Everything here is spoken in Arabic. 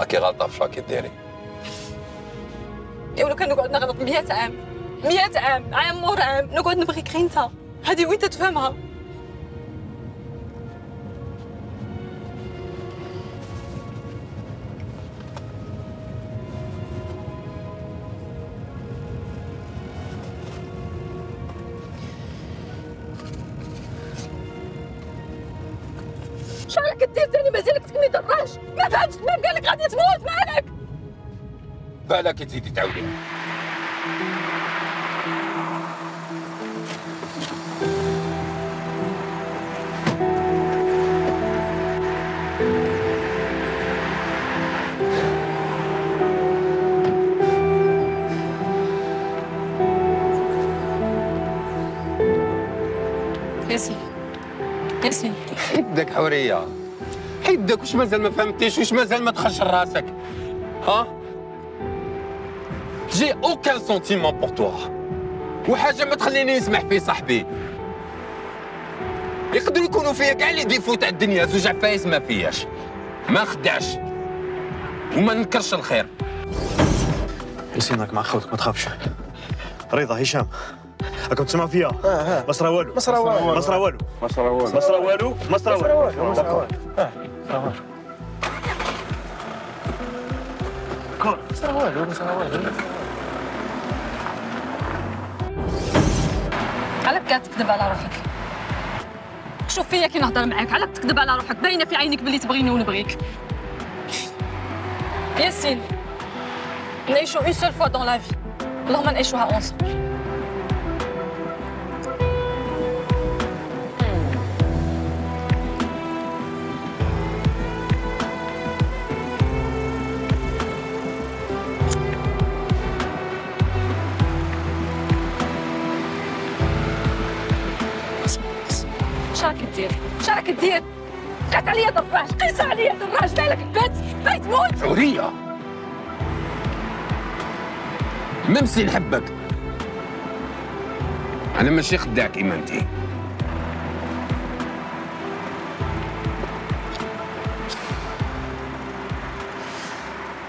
راكي غلطه في شاكي ديري يا ولو كان نقعد نغلط 100 عام. 100 عام عام مور عام. نقعد نبغيك غير انت هذه وين تتفهمها شارك دير ثاني مازالك تكمي دراج. ما فهمتش بالك تزيدي تعاودي ياسين ياسين. حيدك حورية. حيدك واش مازال ما فهمتيش؟ واش مازال ما دخلش لراسك ها؟ j'ai aucun sentiment pour toi وحاجه ما تخليني نسمح في صاحبي يقدروا يكونوا فيا كاع les défauts تاع الدنيا زوج عفايس ما فياش ما نخدعش وما ننكرش الخير ياسين راك مع خوتك ما تخافش رضا هشام راكم تسمعوا فيا ما صرا والو ما صرا والو. ما صرا والو ما صرا والو ما صرا والو ما صرا والو ما صرا والو علاش قاعد تكذب على روحك. شوف فيا كي نهضر معاك علاش تكذب على روحك. باينة في عينيك بلي تبغيني ونبغيك. ياسين نعيشو اون سول فوا دون لا في اللهم نعيشوها اونصبل شراك دير شراك دير قاس عليا دراج قيس عليا دراج مالك بات بات موت. حوريه ميم سي نحبك؟ أنا ماشي خداع كيما انتي